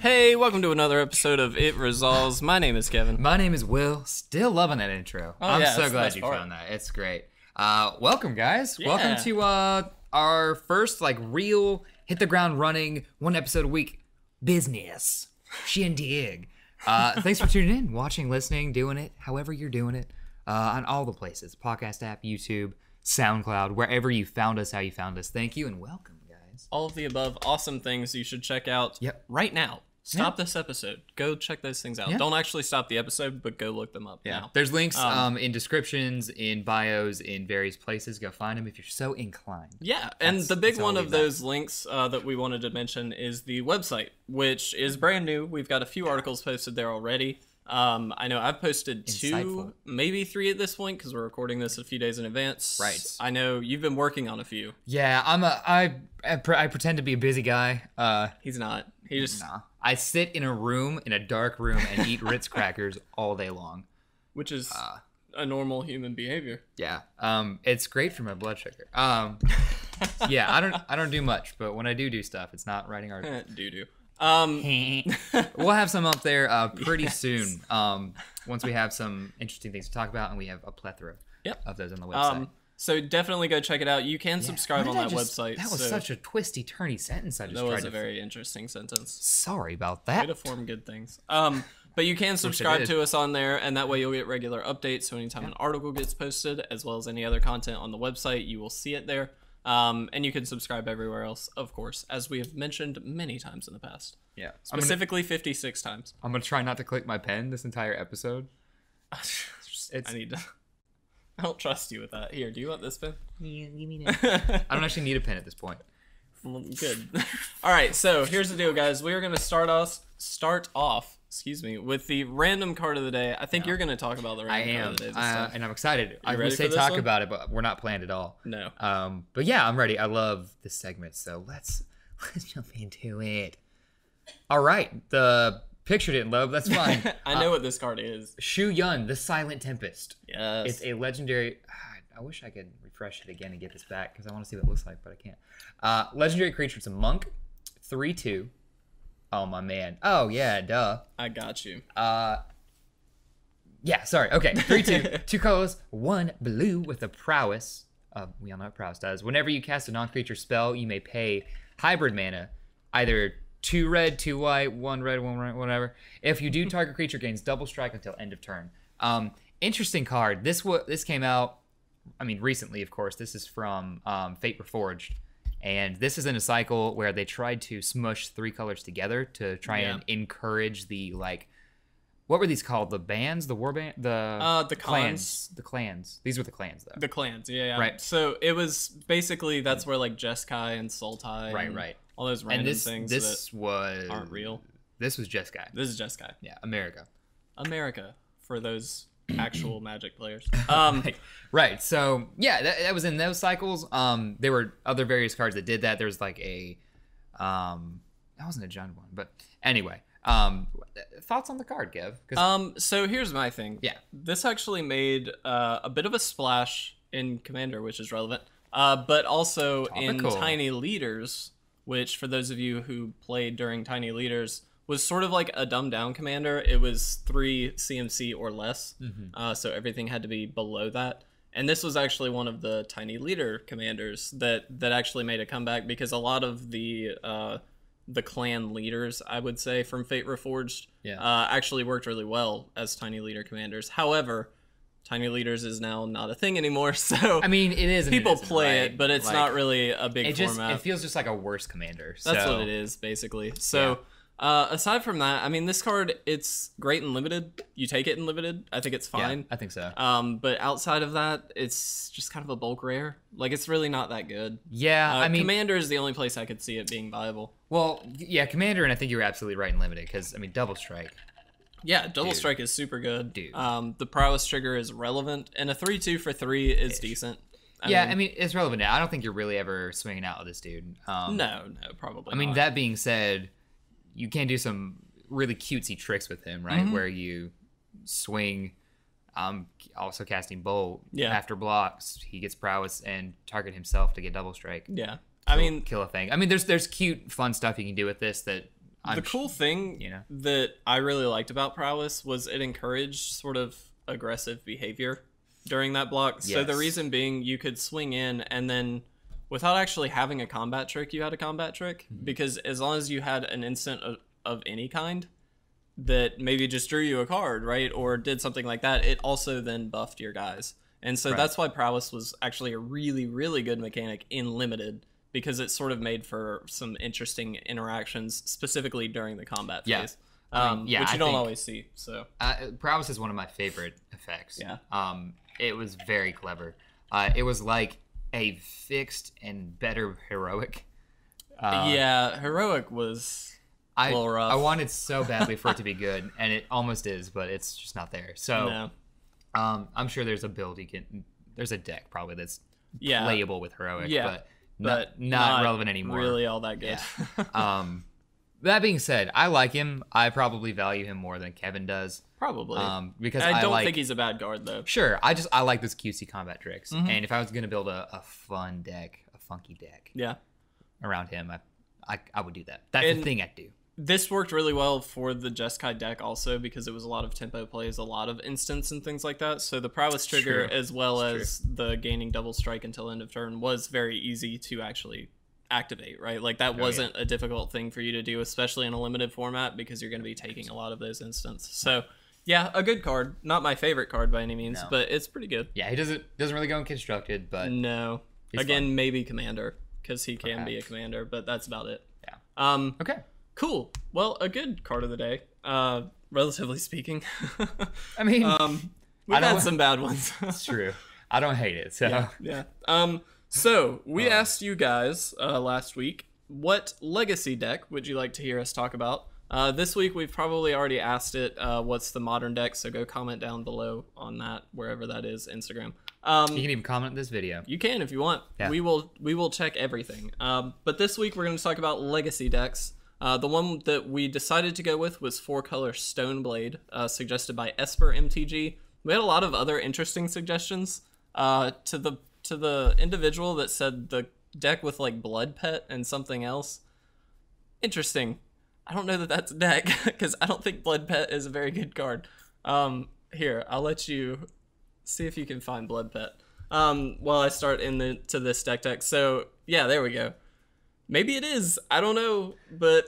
Hey, welcome to another episode of It Resolves. My name is Kevin. My name is Will. Still loving that intro. Oh, I'm yeah, so glad best you part. found that. It's great. Uh, welcome, guys. Yeah. Welcome to uh, our first like real hit the ground running one episode a week business shindig. Uh, thanks for tuning in, watching, listening, doing it, however you're doing it, uh, on all the places podcast app, YouTube, SoundCloud, wherever you found us, how you found us. Thank you and welcome, guys. All of the above awesome things you should check out Yep. right now. Stop this episode. Go check those things out. Yeah. Don't actually stop the episode, but go look them up now. There's links Um, um, in descriptions, in bios, in various places. Go find them if you're so inclined. Yeah, and the big one of those links uh, that we wanted to mention is the website, which is brand new. We've got a few articles posted there already. Um, I know I've posted two, Insightful. maybe three at this point because we're recording this a few days in advance. Right. I know you've been working on a few. Yeah, I'm a I I, pre- I pretend to be a busy guy. Uh, He's not. He just, nah. I sit in a room in a dark room and eat Ritz crackers all day long. which is Uh. a normal human behavior. Yeah, um, it's great for my blood sugar. Um, yeah, I don't I don't do much, but when I do do stuff, it's not writing articles. Doo doo. Um, we'll have some up there uh, pretty soon. Um, once we have some interesting things to talk about, and we have a plethora Yep. of those on the website. um, so definitely go check it out. You can subscribe on that just- website. That was so such a twisty, turny sentence. I just that was a very interesting sentence. Sorry about that. Way to form good things. Um, but you can subscribe to us on there, and that way you'll get regular updates. So anytime an article gets posted, as well as any other content on the website, you will see it there. Um, and you can subscribe everywhere else, of course, as we have mentioned many times in the past. Yeah, I'm gonna, Specifically, 56 times. I'm gonna try not to click my pen this entire episode. It's I need to. I don't trust you with that. Here, do you want this pen? I don't actually need a pen at this point. Good. All right, so here's the deal, guys. We are going to start off, start off, excuse me, with the random card of the day. I think you're going to talk about the I random card am, of the day this uh, time. and I'm excited. I ready would for say talk one? about it, but we're not planned at all. No. Um, but yeah, I'm ready. I love this segment, so let's let's jump into it. All right, the picture it in load. That's fine. I know what this card is. Shu Yun, the Silent Tempest. Yes. It's a legendary. I wish I could refresh it again and get this back because I want to see what it looks like, but I can't. Uh, legendary creature. It's a monk, three two. Oh my man. Oh yeah, duh. I got you. Uh, yeah, sorry. Okay, three two, two colors, one blue with a prowess. Uh, we all know what prowess does. Whenever you cast a non-creature spell, you may pay hybrid mana, either two red, two white, one red, one red, whatever. If you do, target creature gains double strike until end of turn. Um, interesting card. This wa this came out. I mean, recently, of course. This is from um, Fate Reforged. And this is in a cycle where they tried to smush three colors together to try Yeah. and encourage the like what were these called? The bands, the war band, the Uh, the clans, the clans. These were the clans, though. The clans, yeah, yeah. Right. So it was basically that's where like Jeskai and Sultai, Right, and right. All those random and this things this was that aren't real. This was just guy. This is Jeskai, Yeah, America. America for those actual Magic players. Um, Right. So yeah, that, that was in those cycles. Um, there were other various cards that did that. There was like a, um, that wasn't a Jund one, but anyway. Um, thoughts on the card? 'Cause- Um, so here's my thing. Yeah. This actually made uh, a bit of a splash in Commander, which is relevant, uh, but also in Tiny Leaders, which for those of you who played during Tiny Leaders was sort of like a dumbed down commander. It was three CMC or less, Mm-hmm. uh, so everything had to be below that. And this was actually one of the tiny leader commanders that that actually made a comeback because a lot of the uh, the clan leaders, I would say, from Fate Reforged, Yeah. uh, actually worked really well as tiny leader commanders. However, tiny leaders is now not a thing anymore, so I mean, it is. and it people play right? it, but it's Like, not really a big It just format. it feels just like a worse commander. That's what it is, basically. So, uh, aside from that, I mean, this card it's great in limited. You take it in limited. I think it's fine. Yeah. I think so. Um, but outside of that, it's just kind of a bulk rare. Like it's really not that good. yeah, Uh, I mean, Commander is the only place I could see it being viable. well, yeah, commander, and I think you're absolutely right in limited because I mean, double strike. Yeah, double Dude. strike is super good. Dude. Um, the prowess trigger is relevant, and a three-two for three is decent. I yeah, mean, I mean, it's relevant now. I don't think you're really ever swinging out with this dude. Um, no, no, probably. I mean, not. that being said, you can do some really cutesy tricks with him, right? Mm-hmm. Where you swing, um, also casting bolt Yeah. after blocks. He gets prowess and target himself to get double strike. Yeah, I mean, kill a thing. I mean, there's there's cute, fun stuff you can do with this that I'm the cool thing you know. that I really liked about prowess was it encouraged sort of aggressive behavior during that block. So the reason being you could swing in and then without actually having a combat trick, you had a combat trick Mm-hmm. because as long as you had an instant of, of any kind that maybe just drew you a card, right, or did something like that, it also then buffed your guys. And so Right. that's why prowess was actually a really really good mechanic in limited because it sort of made for some interesting interactions specifically during the combat Yeah. phase. I Um, yeah, which you I don't think- always see. So Uh, prowess is one of my favorite effects. Yeah. Um, it was very clever. Uh, it was like a fixed and better heroic. Uh, yeah, heroic was I little rough. I wanted so badly for it to be good, and it almost is, but it's just not there. So no. um, I'm sure there's a build you can. There's a deck probably that's Yeah, playable with heroic, Yeah, but, but not, not relevant anymore. Really, all that good. Um, that being said, I like him. I probably value him more than Kevin does. Probably. Um, because I I, don't like, think he's a bad guard though. Sure, I just I like this QC combat tricks, Mhm. and if I was gonna build a, a fun deck, a funky deck Yeah. around him, I I, I would do that. That's And- the thing I'd do. This worked really well for the Jeskai deck also because it was a lot of tempo plays, a lot of instants and things like that. So the prowess trigger True. as well It's as the gaining double strike until end of turn was very easy to actually activate, right? Like that Oh, wasn't a difficult thing for you to do, especially in a limited format because you're going to be taking a lot of those instants. So yeah, a good card. Not my favorite card by any means, No. but it's pretty good. Yeah, he doesn't doesn't really go in constructed, but No. Again, maybe commander because he can be a commander, but that's about it. Yeah. Um. okay. Cool. Well, a good card of the day. Uh, relatively speaking. I mean, um, we've I had some bad ones. it's true. I don't hate it. So yeah. yeah. Um. So we Uh. asked you guys uh, last week what legacy deck would you like to hear us talk about. Uh, this week we've probably already asked it. Uh, what's the modern deck? So go comment down below on that wherever that is. Instagram. Um, you can even comment this video. You can if you want. Yeah. We will we will check everything. Um, but this week we're going to talk about legacy decks. Uh, the one that we decided to go with was four color Stoneblade, uh, suggested by Esper MTG. We had a lot of other interesting suggestions. Uh, to the to the individual that said the deck with like Blood Pet and something else. Interesting. I don't know that that's a deck because I don't think Blood Pet is a very good card. Um, here I'll let you see if you can find blood pet um while i start in the to this deck deck so yeah there we go maybe it is i don't know but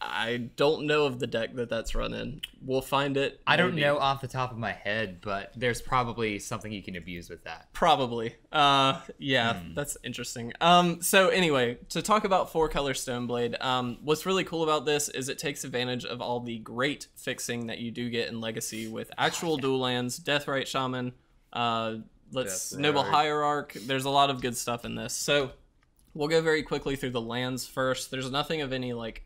i don't know of the deck that that's run in we'll find it I don't know off the top of my head, but there's probably something you can abuse with that. Probably. Uh, yeah, Hmm. that's interesting. Um, so anyway, to talk about four color Stoneblade, um, what's really cool about this is it takes advantage of all the great fixing that you do get in Legacy with actual dual lands, Deathrite Shaman, uh, let's Deathrite. Noble Hierarch. There's a lot of good stuff in this. So we'll go very quickly through the lands first. There's nothing of any like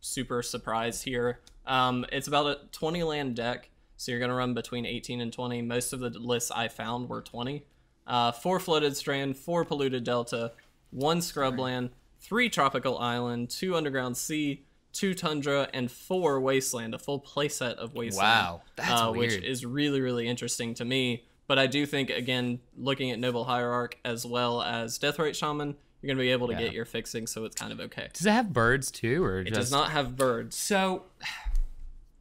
super surprise here. Um, it's about a 20 land deck, so you're gonna run between 18 and 20. Most of the lists I found were 20. Uh, four flooded strand, four polluted delta, one scrubland, three tropical island, two underground sea, two tundra, and four wasteland. A full playset of wasteland. Wow, that's uh, which is really really interesting to me. But I do think again, looking at Noble Hierarch as well as Deathrite Shaman, you're gonna be able to Yeah. get your fixing, so it's kind of okay. Does it have birds too, or It just does not have birds. so?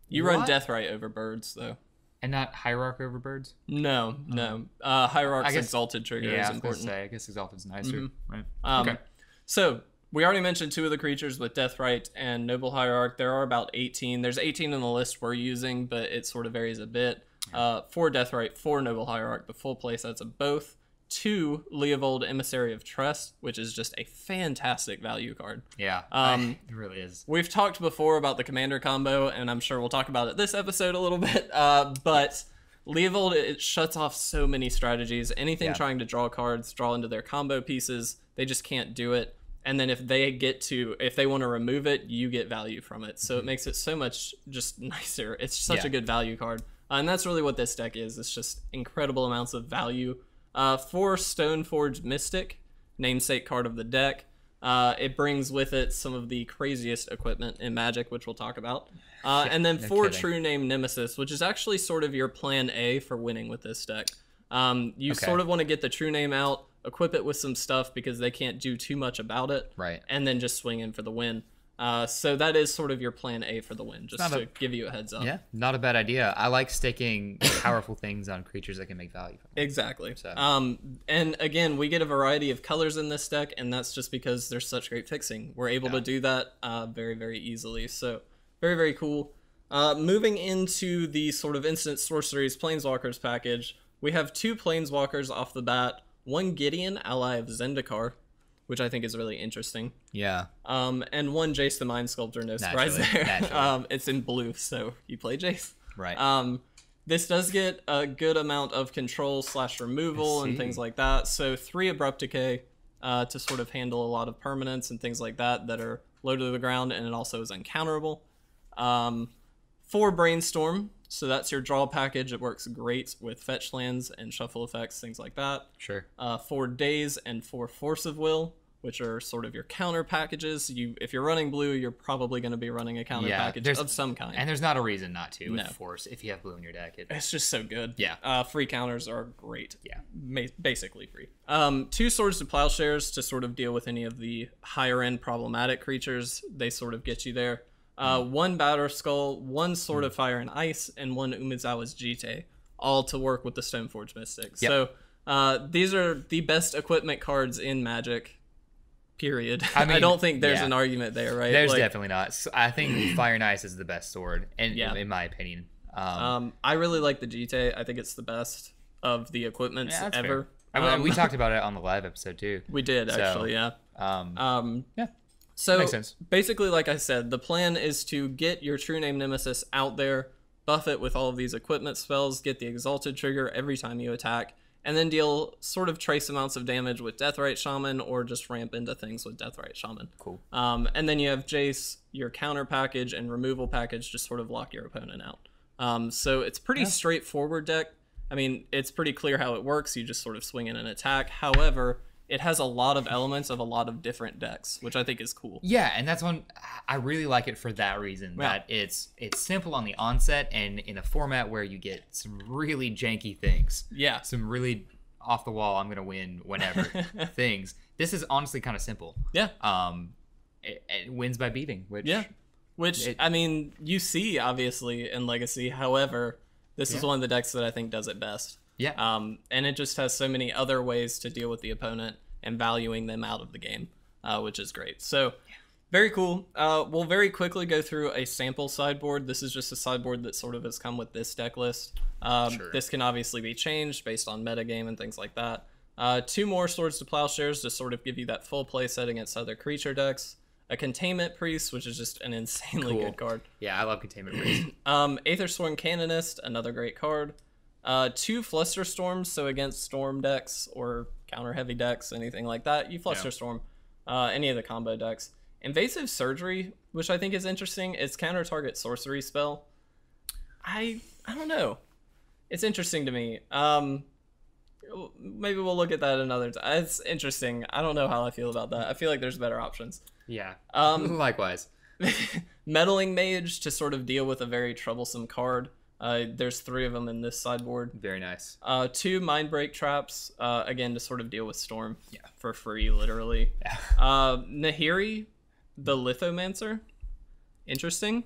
You run What? Deathrite over birds, though. And not hierarch over birds? No, no. Uh, Hierarch's I guess- Exalted trigger Yeah, is I was gonna say. I guess exalted's nicer, right? Um, okay. So we already mentioned two of the creatures with Deathrite and Noble Hierarch. There are about 18. There's 18 in the list we're using, but it sort of varies a bit. Uh, four Deathrite, four Noble Hierarch, the full play sets of both. Two Leovold Emissary of Trust, which is just a fantastic value card. Yeah, um, it really is. We've talked before about the commander combo, and I'm sure we'll talk about it this episode a little bit. Uh, but Leovold, it shuts off so many strategies. Anything Yeah. trying to draw cards, draw into their combo pieces, they just can't do it. And then if they get to, if they want to remove it, you get value from it. So it makes it so much just nicer. It's such Mm-hmm. Yeah. a good value card. Uh, and that's really what this deck is. It's just incredible amounts of value. Uh, for Stoneforge Mystic, namesake card of the deck. Uh, it brings with it some of the craziest equipment in Magic, which we'll talk about. Uh, and then no for kidding. True Name Nemesis, which is actually sort of your plan A for winning with this deck. Um, you Okay. sort of want to get the True Name out, equip it with some stuff because they can't do too much about it, Right. and then just swing in for the win. Uh, so that is sort of your plan A for the win, just to a- give you a heads up. Yeah, not a bad idea. I like sticking powerful things on creatures that can make value. From. Exactly. So- Um, and again, we get a variety of colors in this deck, and that's just because there's such great fixing. We're able to do that uh, very, very easily. So, very, very cool. Uh, moving into the sort of instant sorceries planeswalkers package, we have two planeswalkers off the bat. One Gideon, ally of Zendikar, which I think is really interesting. Yeah, Um, and one Jace the Mind Sculptor, no surprise Naturally, there. naturally. um, it's in blue, so you play Jace. right. Um, this does get a good amount of control slash removal and things like that. So three abrupt decay uh, to sort of handle a lot of permanents and things like that that are low to the ground, and it also is uncounterable. Um, four brainstorm, so that's your draw package. It works great with fetch lands and shuffle effects, things like that sure. uh, four Daze and four force of will which are sort of your counter packages you if you're running blue you're probably going to be running a counter Yeah, package of some kind And there's not a reason not to with No. force if you have blue in your deck. It, it's just so good Yeah. uh, free counters are great yeah. Ma- basically free um, two swords to plowshares to sort of deal with any of the higher end problematic creatures they sort of get you there uh, Hmm. one Batterskull one sword of fire and ice and one Umezawa's Jitte all to work with the stoneforge mystic Yep. so uh, these are the best equipment cards in magic period I mean, i, don't think there's yeah. an argument there right There's Like, definitely not. So I think Fire and Ice is the best sword, and Yeah. in my opinion. Um, um, i really like the jitte i think it's the best of the equipments yeah, ever. I mean, Um, we talked about it on the live episode too. we did So, actually yeah Um, um, yeah. So Makes sense. basically, like I said, the plan is to get your true name nemesis out there, buff it with all of these equipment spells, get the exalted trigger every time you attack, and then deal sort of trace amounts of damage with Deathrite Shaman or just ramp into things with Deathrite Shaman. Cool. Um, and then you have Jace, your counter package and removal package, just sort of lock your opponent out. Um, so it's pretty straightforward deck. I mean, it's pretty clear how it works. You just sort of swing in an attack. However, it has a lot of elements of a lot of different decks, which I think is cool. Yeah, and that's one I really like it for that reason. Yeah. That it's it's simple on the onset and in a format where you get some really janky things, Yeah. some really off the wall. I'm gonna win whenever things. This is honestly kind of simple. Yeah. Um, it, it wins by beating, which Yeah. Which It- I mean, you see obviously in Legacy. However, this is one of the decks that I think does it best. Yeah, Um, and it just has so many other ways to deal with the opponent and valuing them out of the game, uh, which is great. So, very cool. Uh, we'll very quickly go through a sample sideboard. This is just a sideboard that sort of has come with this deck list. Um, Sure. This can obviously be changed based on metagame and things like that. Uh, two more Swords to Plowshares to sort of give you that full play set against other creature decks. A Containment Priest, which is just an insanely Cool. good card. yeah. I love containment priest. Um, Ethersworn Canonist, another great card. Uh, two Flusterstorms, so against Storm decks or counter heavy decks, anything like that, you Fluster Yeah. Storm. Uh, any of the combo decks. Invasive Surgery, which I think is interesting. It's counter target sorcery spell. I I don't know. It's interesting to me. Um, maybe we'll look at that another time. It's interesting. I don't know how I feel about that. I feel like there's better options. yeah. Um, Likewise. meddling mage to sort of deal with a very troublesome card. Uh, there's three of them in this sideboard. Very nice. Uh, two Mindbreak Traps, uh, again to sort of deal with storm. Yeah. For free, literally. Yeah. Uh, Nahiri, the lithomancer. Interesting.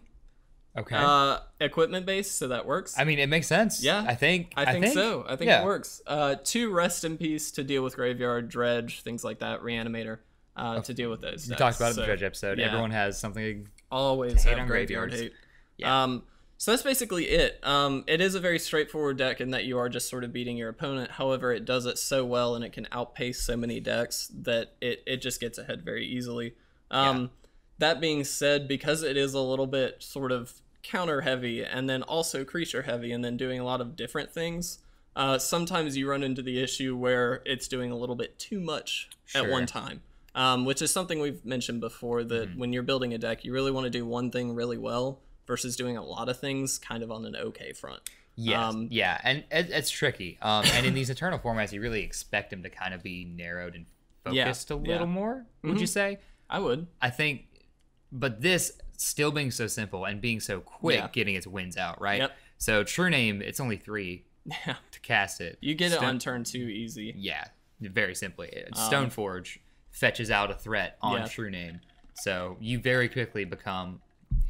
Okay. Uh, equipment based, so that works. I mean, it makes sense. yeah. I think. I think, so. I think yeah. it works. Uh, two rest in peace to deal with graveyard dredge, things like that. Reanimator. Uh, to deal with those. We decks. talked about it in the Dredge episode. yeah. Everyone has something. always hate on graveyard graveyards. hate. Yeah. Um, so that's basically it. Um, it is a very straightforward deck in that you are just sort of beating your opponent. However, it does it so well and it can outpace so many decks that it, it just gets ahead very easily. Um, That being said, because it is a little bit sort of counter heavy and then also creature heavy and then doing a lot of different things, uh, sometimes you run into the issue where it's doing a little bit too much at one time. Um, which is something we've mentioned before that Mm-hmm. when you're building a deck, you really want to do one thing really well versus doing a lot of things kind of on an okay front. Yes. Um, yeah, and it, it's tricky. Um, and in these eternal formats, you really expect them to kind of be narrowed and Yeah, focused a yeah. little more. Would you say? I would. I think, but this still being so simple and being so quick, Yeah. getting its wins out, right? Yep. So True Name, it's only three Yeah. to cast it. You get it Stone- on turn two easy. Yeah, very simply. Um, Stoneforge fetches out a threat on Yeah. True Name. So you very quickly become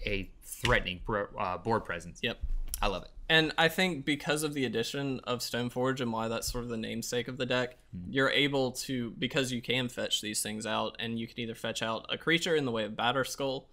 a threatening pro, uh, board presence. Yep. I love it. And I think because of the addition of Stoneforge and why that's sort of the namesake of the deck, Hmm. you're able to because you can fetch these things out, and you can either fetch out a creature in the way of Batterskull,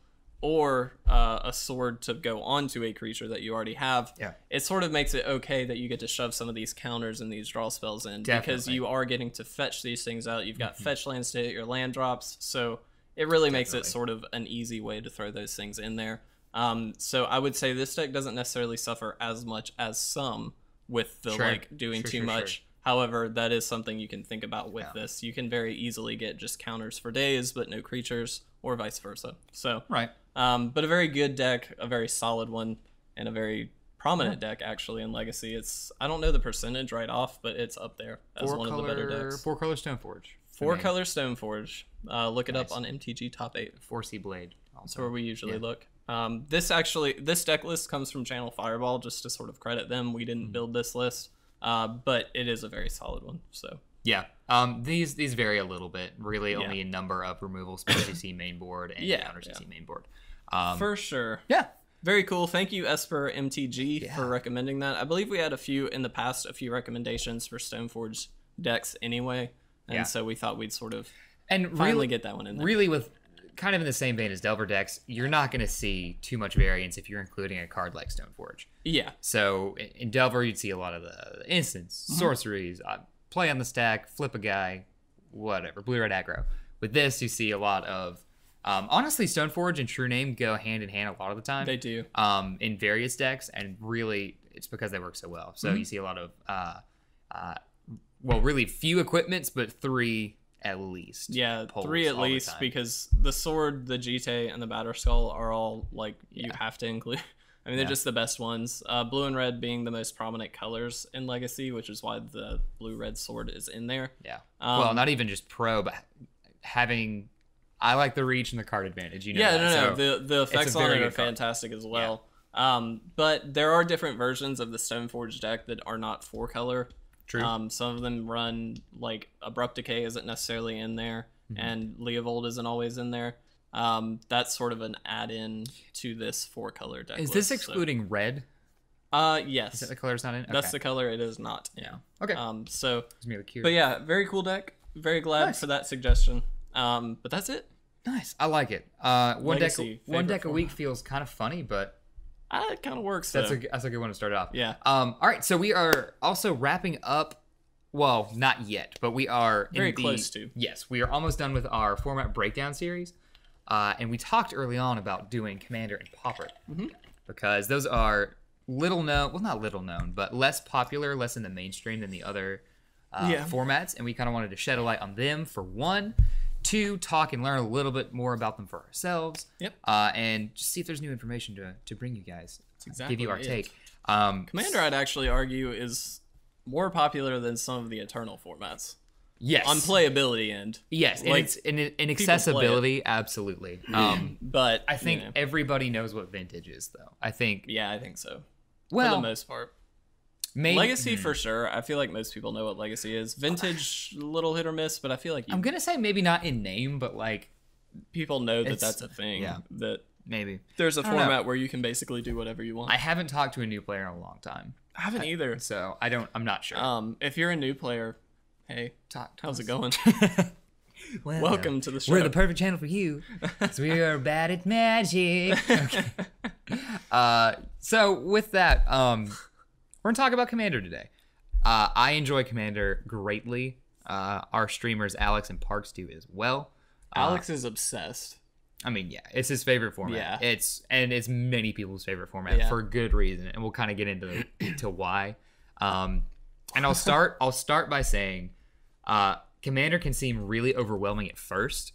or uh, a sword to go onto a creature that you already have. Yeah. It sort of makes it okay that you get to shove some of these counters and these draw spells in because Definitely. Mm-hmm. you are getting to fetch these things out. You've got fetch lands to hit your land drops, so it really makes it sort of an easy way to throw those things in there. Um, so I would say this deck doesn't necessarily suffer as much as some with the Sure. like doing Sure, too sure, much. However, that is something you can think about with Yeah. this. You can very easily get just counters for days, but no creatures, or vice versa. So, Right. um, but a very good deck, a very solid one, and a very prominent deck actually in Legacy. It's I don't know the percentage right off, but it's up there as Four one of the better decks. four color Stoneforge. Four mean, color Stoneforge. Uh, look it Nice. up on MTG Top Eight. Four C blade. That's Also. where we usually Yeah. look. Um, this actually, this deck list comes from Channel Fireball, just to sort of credit them. We didn't build this list, uh, but it is a very solid one. So Yeah. Um. These these vary a little bit. Really, Yeah. only a number of removals spells you see main board and Yeah, counters you yeah. see main board. Um. for sure, yeah. very cool. Thank you, Esper MTG, Yeah. for recommending that. I believe we had a few in the past, a few recommendations for Stoneforge decks anyway, and Yeah. so we thought we'd sort of And finally really, get that one in there. really with kind of in the same vein as Delver decks, you're not going to see too much variance if you're including a card like Stoneforge. yeah, So in- Delver, you'd see a lot of the instants, Mm-hmm. sorceries, uh, play on the stack, flip a guy, whatever, blue red aggro. With this, you see a lot of, um, honestly, Stoneforge and True Name go hand in hand a lot of the time. they do. um, in various decks, and really, it's because they work so well. So Mm-hmm. you see a lot of, uh, uh, well, really few equipments, but three at least. Yeah, three at all the least because the sword, the Jitte, and the Batterskull are all like you have to include. I mean, they're Yeah. just the best ones. Uh, blue and red being the most prominent colors in Legacy, which is why the blue red sword is in there. Yeah. Um, well, not even just pro, but having. I like the reach and the card advantage. You know. yeah, that, no, no, so- the the effects on it are good card. fantastic as well. Um, but there are different versions of the Stoneforge deck that are not four color. True. Um, some of them run like Abrupt Decay isn't necessarily in there, Mm-hmm. and Leovold isn't always in there. Um, that's sort of an add-in to this four-color deck. Is list, this so- excluding red? Uh, yes, Is that the color's not in? that's the color it is not. Yeah. Okay. Um, so, the but yeah, very cool deck. Very glad Nice. for that suggestion. Um, but that's it. nice. I like it. Uh, one Legacy, deck. One deck a week feels kind of funny, but Ah, it kind of works. That's though. a that's a good one to start off. Yeah. Um. All right. So we are also wrapping up. Well, not yet, but we are in Very the- close to. Yes, we are almost done with our format breakdown series, uh, and we talked early on about doing Commander and Pauper Mm-hmm. because those are little known. Well, not little known, but less popular, less in the mainstream than the other uh, Yeah. formats, and we kind of wanted to shed a light on them for one. Two, talk and learn a little bit more about them for ourselves. Yep. Uh, and just see if there's new information to, to bring you guys. exactly give you our it. take. Um, Commander, I'd actually argue, is more popular than some of the Eternal formats yes. on playability end. Yes, and like, it's in, in accessibility, absolutely. Um, But I think you know, everybody knows what vintage is, though. I think yeah, I think so. for well, the most part, maybe Legacy for sure. I feel like most people know what Legacy is. Vintage, little hit or miss, but I feel like you, I'm gonna say maybe not in name, but like people know that It's- that's a thing. yeah. That maybe. there's a don't know. format where you can basically do whatever you want. I haven't talked to a new player in a long time, I haven't either. so I don't. I'm not sure. Um, if you're a new player, hey, Talk to how's it us. going? Well, Welcome to the show. We're the perfect channel for you, 'cause we are bad at magic. Okay. Uh, so with that, um, we're gonna talk about Commander today. Uh, I enjoy Commander greatly. Uh, our streamers Alex and Parks do as well. Alex is obsessed. I mean, yeah, it's his favorite format. Yeah. It's and it's many people's favorite format Yeah. for good reason, and we'll kind of get into into why. Um, and I'll start. I'll start by saying, uh, Commander can seem really overwhelming at first,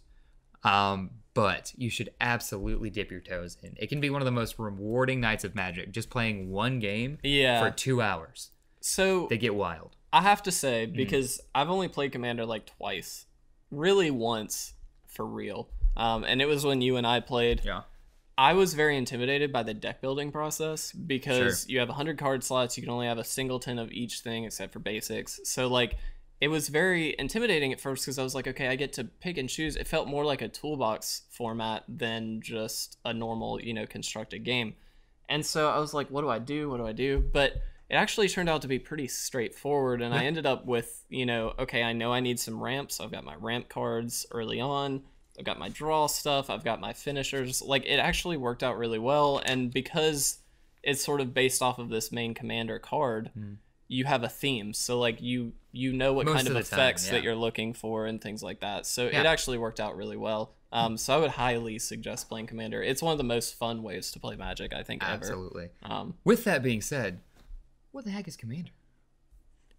um, but you should absolutely dip your toes in. It can be one of the most rewarding nights of Magic. Just playing one game Yeah. for two hours, so they get wild. I have to say Mm. because I've only played Commander like twice, really once for real. Um, and it was when you and I played. Yeah. I was very intimidated by the deck building process because Sure. you have 100 card slots. You can only have a singleton of each thing except for basics. So, like, it was very intimidating at first because I was like, okay, I get to pick and choose. It felt more like a toolbox format than just a normal, you know, constructed game. And so I was like, what do I do? What do I do? But it actually turned out to be pretty straightforward. And I ended up with, you know, okay, I know I need some ramps. I've got my ramp cards early on. I've got my draw stuff. I've got my finishers. Like, it actually worked out really well. And because it's sort of based off of this main commander card, hmm. you have a theme. So, like, you you know what Most kind of, of the time, effects yeah. that you're looking for and things like that. So Yeah. it actually worked out really well. Um, so I would highly suggest playing Commander. It's one of the most fun ways to play Magic I think ever. Absolutely. Um, With that being said, what the heck is Commander?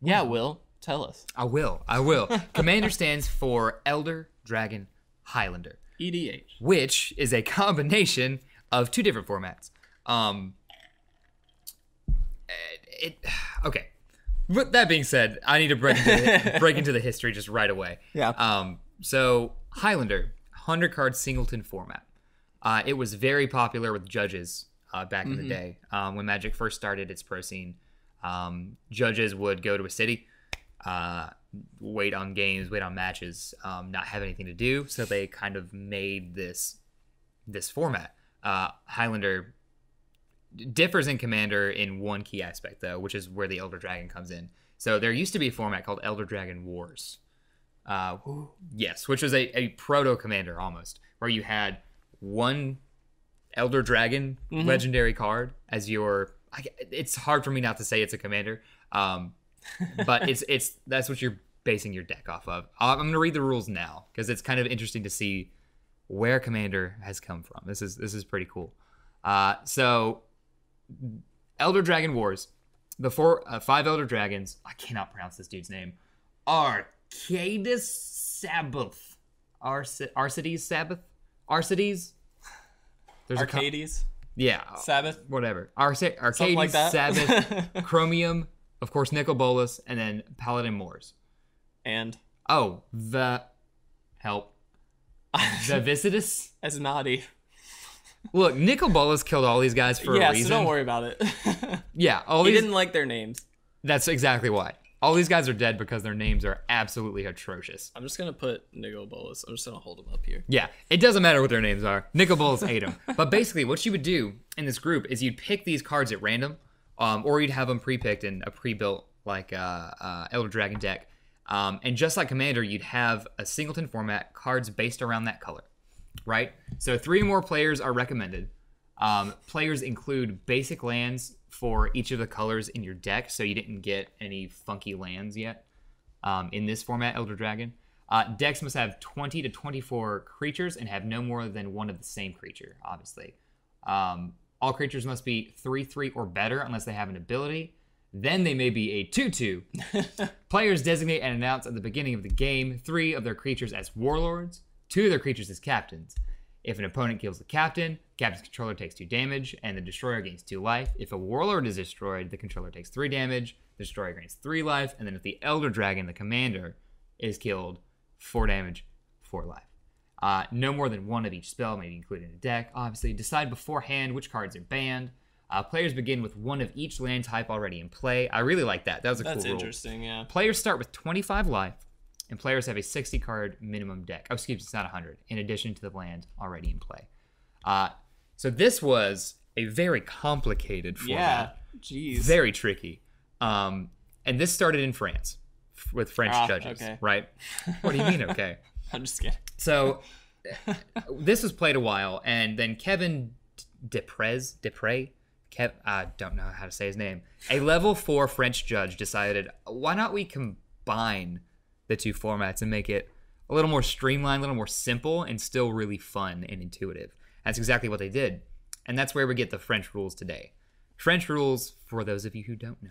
yeah, Will tell us. I will. I will. Commander stands for Elder Dragon Highlander, EDH. which is a combination of two different formats. Um, it, okay. With that being said, I need to break into, break into the history just right away. Yeah. Um, so Highlander, hundred card singleton format. Uh, it was very popular with judges uh, back in the day um, when Magic first started its pro scene. Um, judges would go to a city, uh, wait on games, wait on matches, um, not have anything to do, so they kind of made this this format. Uh, Highlander differs in Commander in one key aspect though, which is where the Elder Dragon comes in. So there used to be a format called Elder Dragon Wars. Uh, yes, which was a, a proto commander almost, where you had one Elder Dragon legendary card as your. I, it's hard for me not to say it's a commander, um, but it's it's that's what you're basing your deck off of. Uh, I'm gonna read the rules now because it's kind of interesting to see where commander has come from. This is this is pretty cool. Uh, so Elder Dragon Wars, the four uh, five Elder Dragons. I cannot pronounce this dude's name. Arcadis Sabbath. Arc- Arcides Sabbath. Arcides. There's a co- Arcades, yeah, Sabbath, whatever. Arce- Arcades something like that. Sabbath, Chromium, of course, Nicol Bolas, and then Paladin Moors. and Oh, the help. The Visitus. as naughty. Look, Nicol Bolas killed all these guys for yeah, a reason. so don't worry about it. Yeah, all he these. didn't like their names. That's exactly why. All these guys are dead because their names are absolutely atrocious. I'm just gonna put Nigo Bolas. I'm just gonna hold him up here. Yeah, it doesn't matter what their names are. Nicol Bolas ate them. But basically, what you would do in this group is you'd pick these cards at random, um, or you'd have them pre-picked in a pre-built like uh, uh, Elder Dragon deck. Um, and just like Commander, you'd have a singleton format cards based around that color, right? So three or more players are recommended. Um, players include basic lands for each of the colors in your deck, so you didn't get any funky lands yet um, in this format, Elder Dragon. Uh, decks must have 20 to 24 creatures and have no more than one of the same creature, obviously. Um, all creatures must be 3 3 or better unless they have an ability. Then they may be a 2 2. Players designate and announce at the beginning of the game three of their creatures as warlords, two of their creatures as captains. If an opponent kills the captain, captain's controller takes two damage, and the destroyer gains two life. If a warlord is destroyed, the controller takes three damage, the destroyer gains three life, and then if the elder dragon, the commander, is killed, four damage, four life. Uh, no more than one of each spell may be included in the deck. Obviously, decide beforehand which cards are banned. Uh, players begin with one of each land type already in play. I really like that. That was a That's cool rule. interesting. Yeah. Players start with 25 life, and players have a 60 card minimum deck. Oh, excuse me, it's not 100, in addition to the land already in play. Uh, so this was a very complicated format. Yeah. Jeez. Very tricky. Um, and this started in France with French Ah, judges, okay. right? What do you mean, okay? I'm just kidding. So this was played a while, and then Kevin Deprez, Depre, Kev, I don't know how to say his name. A level four French judge decided, why not we combine the two formats and make it a little more streamlined, a little more simple, and still really fun and intuitive. That's exactly what they did, and that's where we get the French rules today. French rules, for those of you who don't know,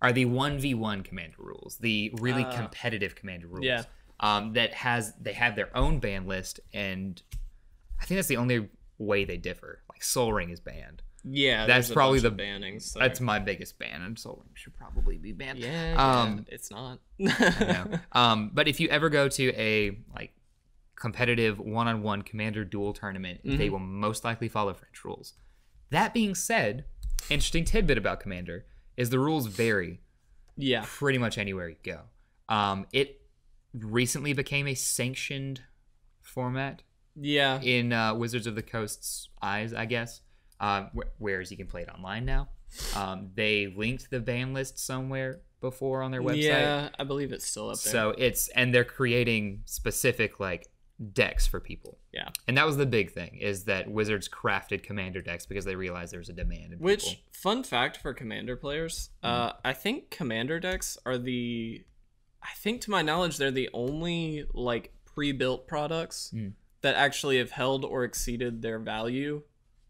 are the one v one commander rules, the really competitive commander rules yeah. um, that has they have their own ban list, and I think that's the only way they differ. Like Sol Ring is banned. Yeah. That's probably the- bannings. there. That's my biggest ban, and Sol Ring should probably be banned. yeah. yeah, Um, it's not. Um, but if you ever go to a like competitive one-on-one commander duel tournament, they will most likely follow French rules. That being said, interesting tidbit about commander is the rules vary yeah. pretty much anywhere you go. Um, it recently became a sanctioned format Yeah. in uh, Wizards of the Coast's eyes, I guess. Um, wh- whereas you can play it online now. Um, they linked the ban list somewhere before on their website. Yeah, I believe it's still up there. So it's and they're creating specific like decks for people. Yeah. And that was the big thing is that Wizards crafted commander decks because they realized there was a demand in Which people. fun fact for commander players? Uh, I think commander decks are the, I think to my knowledge they're the only like pre-built products Mm. that actually have held or exceeded their value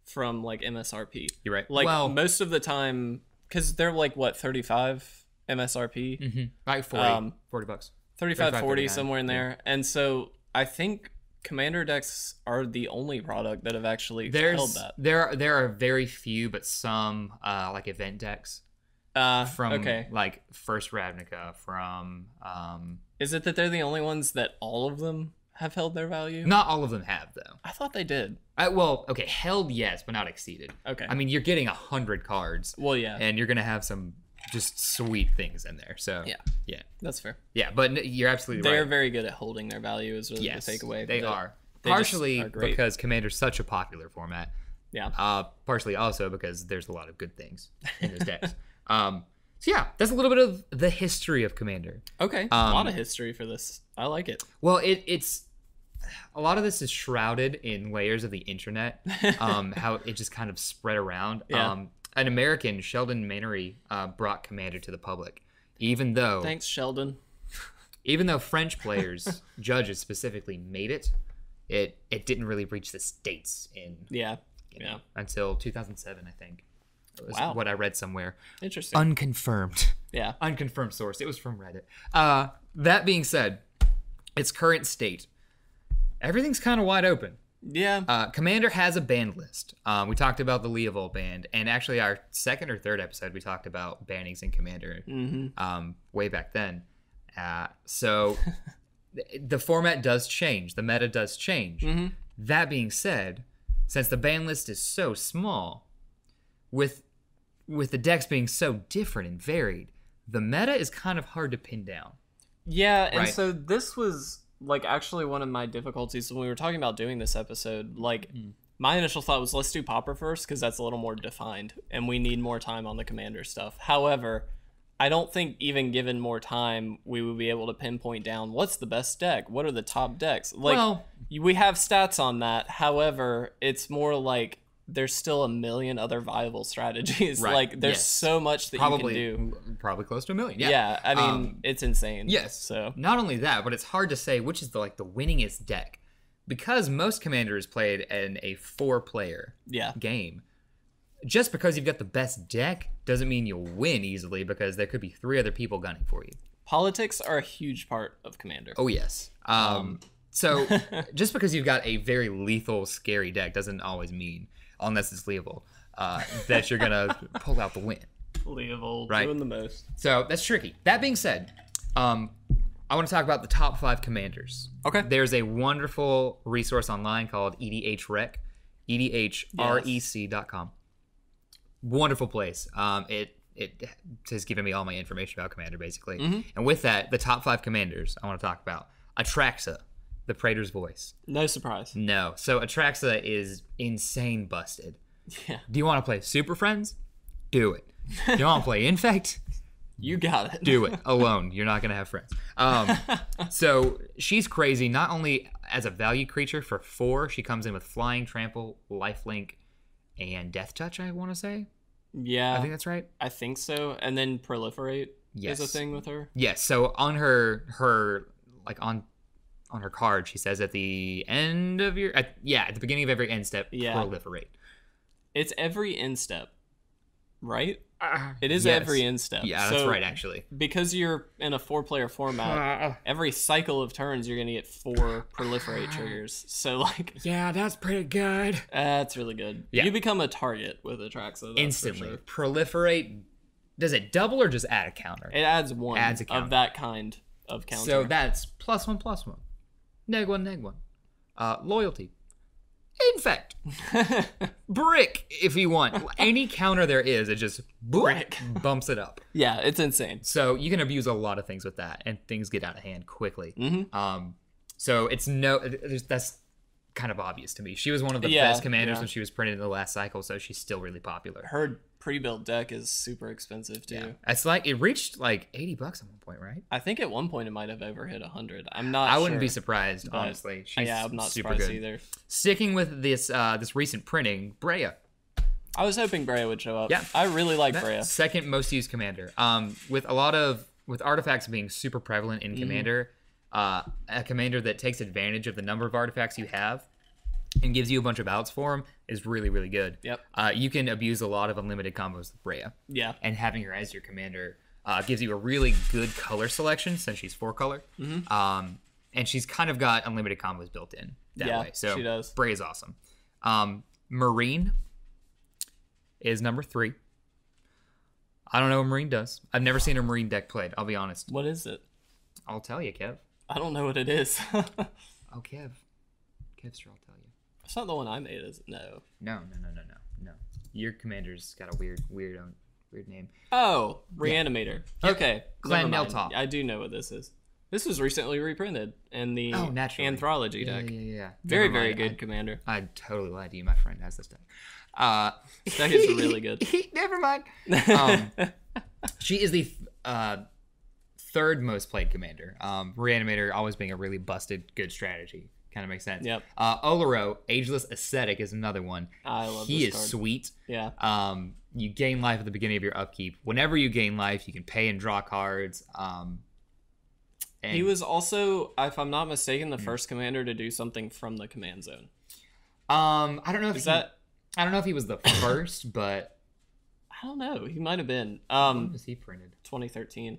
from like MSRP. You're right. Like well, most of the time, because they're like what 35 MSRP, mhm, like 40, um, 40 bucks. 35, 35, 40 39, somewhere in yeah. there, and so I think commander decks are the only product that have actually held that. there there are very few, but some uh, like event decks Uh, from okay, like First Ravnica from um, is it that they're the only ones that all of them have held their value? not all of them have though. I thought they did. I, well, okay, held yes, but not exceeded. Okay. I mean, you're getting a hundred cards, well, yeah, and you're gonna have some just sweet things in there. So Yeah. yeah, that's fair. yeah. But n- you're absolutely They're right. very good at holding their value. Is really yes, the takeaway. They are they just partially are great. because Commander's such a popular format. Yeah. Uh, partially also because there's a lot of good things in those decks. um, so yeah, that's a little bit of the history of Commander. Okay. a Um, lot of history for this. I like it. Well, it, it's a lot of this is shrouded in layers of the internet. Um, how it just kind of spread around. Yeah. Um, an American, Sheldon Menery, uh, brought Commander to the public, even though Thanks, Sheldon. even though French players, judges specifically, made it, it it didn't really reach the states in Yeah. you Yeah. until 2007, I think. Wow. what I read somewhere. Interesting. Unconfirmed. yeah. Unconfirmed source. It was from Reddit. Uh, that being said, its current state, everything's kind of wide open. Yeah. Uh, Commander has a band list. Um, we talked about the Leovold band, and actually, our second or third episode, we talked about bannings in Commander mm-hmm. um, way back then. Uh, so th- the format does change, the meta does change. Mhm. That being said, since the ban list is so small, with with the decks being so different and varied, the meta is kind of hard to pin down. Yeah, and Right. so this was like actually one of my difficulties when we were talking about doing this episode. Like, Mm. my initial thought was let's do Pauper first because that's a little more defined, and we need more time on the commander stuff. However, I don't think even given more time, we would be able to pinpoint down what's the best deck, what are the top decks. Like, well, we have stats on that. However, it's more like there's still a million other viable strategies. Right, Like, there's yes. so much that probably you can do. probably close to a million. Yeah, Yeah. I mean, Um, it's insane. Yes. So Not only that, but it's hard to say which is the like the winningest deck because most commanders played in a four-player yeah. game. Just because you've got the best deck doesn't mean you'll win easily because there could be three other people gunning for you. Politics are a huge part of Commander. Oh yes. Um, so just because you've got a very lethal, scary deck doesn't always mean, unless it's Leovold, uh, that you're gonna pull out the win. Leovold Right. doing the most. So that's tricky. That being said, um, I want to talk about the top five commanders. Okay. There's a wonderful resource online called E EDHREC, EDHREC.com. Wonderful place. Um, it it has given me all my information about Commander basically. Mm-hmm. And with that, the top five commanders I want to talk about: Atraxa, the Praetor's Voice. No surprise. No, so Atraxa is insane busted. Yeah. Do you want to play Super Friends? Do it. Do you want to play Infect? You got it. do it alone. You're not gonna have friends. Um, so she's crazy. Not only as a value creature for four, she comes in with flying, trample, lifelink, and death touch. I want to say. Yeah. I think that's right. I think so. And then proliferate Yes. is a thing with her. Yes. So on her her like on on her card, she says at the end of your at, yeah at the beginning of every end step, Yeah. proliferate. It's every instep, right? Uh, it is Yes. every instep. Yeah, that's right. Actually. Because you're in a four-player format, uh. every cycle of turns you're gonna get four proliferate triggers. So like, Yeah, that's pretty good. that's really good. Yeah. You become a target with Atraxa. Instantly sure. proliferate. Does it double or just add a counter? It adds one Adds a counter. of that kind of counter. So that's plus one, plus one. Neg one, neg one. Uh, loyalty. Infect. Brick, if you want. Any counter there is, it just Brick. bumps it up. yeah, it's insane. So you can abuse a lot of things with that, and things get out of hand quickly. Mhm. Um, so it's no, that's kind of obvious to me. She was one of the Yeah, best commanders yeah. when she was printed in the last cycle, so she's still really popular. Her pre-built deck is super expensive too. It's like it reached like 80 bucks at one point, right? I think at one point it might have overhit hundred. I'm not. I wouldn't be surprised, honestly. She's yeah, I'm not super surprised good. either. Sticking with this uh, this recent printing, Breya. I was hoping Breya would show up. Yeah. I really like That Breya. Second most used commander. Um, with a lot of with artifacts being super prevalent in commander, uh, a commander that takes advantage of the number of artifacts you have and gives you a bunch of outs for him is really really good. Yep. Uh, you can abuse a lot of unlimited combos with Breya, Yeah. and having her as your commander uh, gives you a really good color selection since she's four color. Mm-hmm. Um, and she's kind of got unlimited combos built in that Yeah, way. So she does. Breya is awesome. Um, Meren is number three. I don't know what Meren does. I've never seen a Meren deck played. I'll be honest. What is it? I'll tell you, Kev. I don't know what it is. Oh, Kev. Kevster, I'll tell. It's not the one I made, is it? No. No, no, no, no, no, no. Your commander's got a weird, weird, own, weird name. Oh, Reanimator. Yep. Okay. Mind. Nel Toth. I do know what this is. This was recently reprinted in the Oh, naturally. anthology Yeah, deck. yeah, yeah. yeah. Very, very good commander. I, I totally lied to you. My friend has this deck. Uh, This deck is really good. never mind. Um, she is the th- uh, third most played commander. Um, Reanimator always being a really busted good strategy. Kind of makes sense. Yep. Uh, Oloro, Ageless Ascetic is another one. I love he is card. sweet. Yeah. Um, you gain life at the beginning of your upkeep. Whenever you gain life, you can pay and draw cards. Um, and He was also, if I'm not mistaken, the Hmm. first commander to do something from the command zone. Um, I don't know if Is he- that? I don't know if he was the first, but I don't know. He might have been. when Um, was he printed? 2013.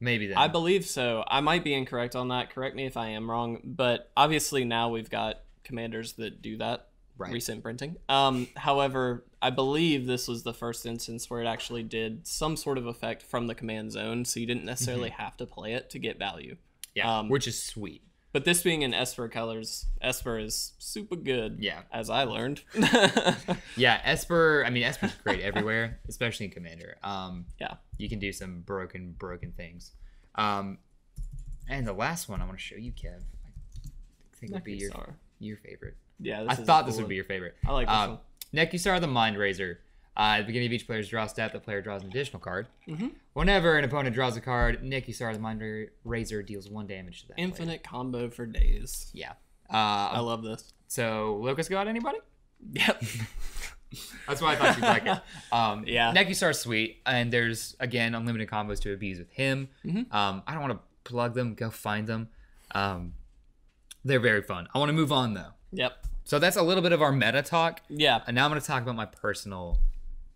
Maybe then. I believe so. I might be incorrect on that. Correct me if I am wrong. But obviously now we've got commanders that do that. Right. Recent printing. Um, however, I believe this was the first instance where it actually did some sort of effect from the command zone, so you didn't necessarily have to play it to get value. Mm-hmm. yeah, um, which is sweet. But this being in Esper colors, Esper is super good. Yeah. As I learned. Yeah, Esper. I mean, Esper's great everywhere, especially in Commander. Um, yeah. you can do some broken, broken things. Um, and the last one I want to show you, Kev. I think would be your your favorite. Yeah. I is thought cool this would one. be your favorite. I like this Uh, one. Nekusar the Mind Razor. Uh, at the beginning of each player's draw step, the player draws an additional card. Mhm. Whenever an opponent draws a card, Nekusar the Mind Razor deals one damage to that. player. Infinite combo for days. Yeah. I Uh, love this. so Locust got anybody? Yep. That's why I thought you'd like it. Um, Yeah. Nekusar's sweet, and there's again unlimited combos to abuse with him. Mhm. Um, I don't want to plug them. Go find them. Um, they're very fun. I want to move on though. yep. So that's a little bit of our meta talk, Yeah. and now I'm going to talk about my personal,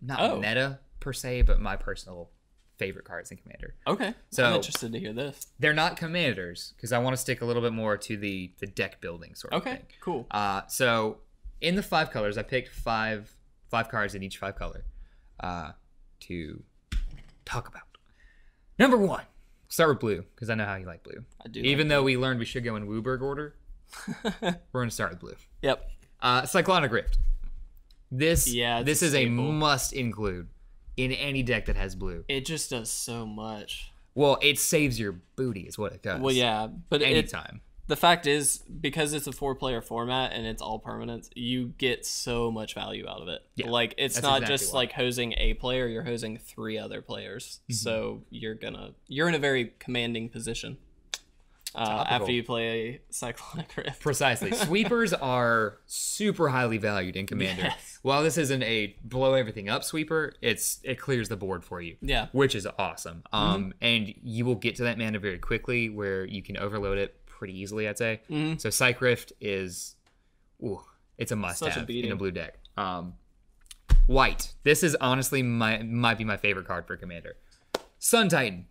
not Oh. meta per se, but my personal favorite cards in Commander. Okay. So- I'm interested to hear this. They're not commanders because I want to stick a little bit more to the the deck building sort of thing. Okay. Cool. Uh, so in the five colors, I picked five five cards in each five color uh, to talk about. Number one, start with blue because I know how you like blue. I do. Even though we learned we should go in WUBRG order, we're gonna start with blue. Yep. Uh, Cyclonic Rift. This Yeah, this a is a must include in any deck that has blue. It just does so much. Well, it saves your booty, is what it does. Well, yeah, but it, anytime. the fact is because it's a four-player format and it's all permanents, you get so much value out of it. Yeah, like it's not exactly just why. like hosing a player; you're hosing three other players. Mm-hmm. So you're gonna you're in a very commanding position uh, after you play Cyclonic Rift. Precisely. Sweepers are super highly valued in Commander. Yes. While this isn't a blow everything up sweeper, it's it clears the board for you. Yeah. Which is awesome. Um and you will get to that mana very quickly where you can overload it pretty easily, I'd say. Mhm. So Cyc Rift is ooh, it's a must Such a have in a blue deck. Um White. This is honestly my might be my favorite card for Commander. Sun Titan.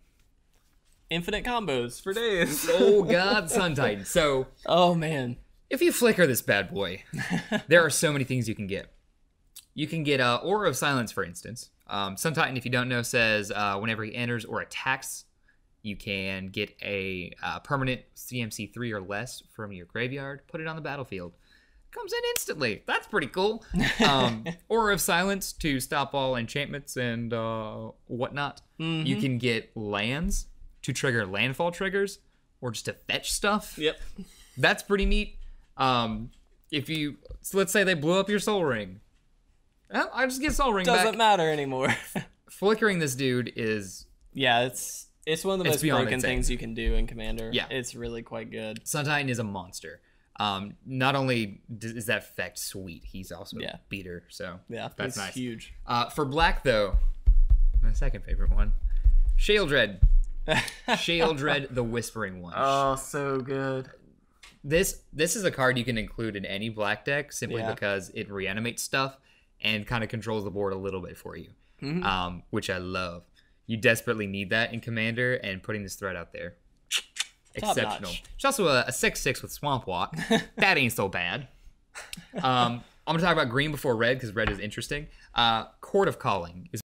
Infinite combos for days. Oh god, Sun Titan. So oh man. if you flicker this bad boy, there are so many things you can get. You can get uh, Aura of Silence, for instance. Um, Sun Titan, if you don't know, says uh, whenever he enters or attacks, you can get a uh, permanent CMC three or less from your graveyard, put it on the battlefield. comes in instantly. That's pretty cool. Um, Aura of Silence to stop all enchantments and uh, whatnot. You can get lands to trigger landfall triggers or just to fetch stuff. Yep. That's pretty neat. Um, if you so let's say they blew up your Sol Ring, well, I just get Sol Ring Doesn't back. matter anymore. Flickering this dude is yeah, it's it's one of the most broken things you can do in Commander. Yeah. It's really quite good. Sun Titan is a monster. Um, not only is that effect sweet, he's also Yeah. a beater. So Yeah, that's nice. huge. Uh, for black though, my second favorite one, Sheoldred. Sheoldred, the Whispering One. Oh, so good. this this is a card you can include in any black deck simply Yeah. because it reanimates stuff and kind of controls the board a little bit for you, Mhm. um, which I love. You desperately need that in Commander, and putting this threat out there, Top exceptional. notch. It's also a, a six six with Swamp Walk. that ain't so bad. Um, I'm gonna talk about green before red because red is interesting. Uh, Chord of Calling is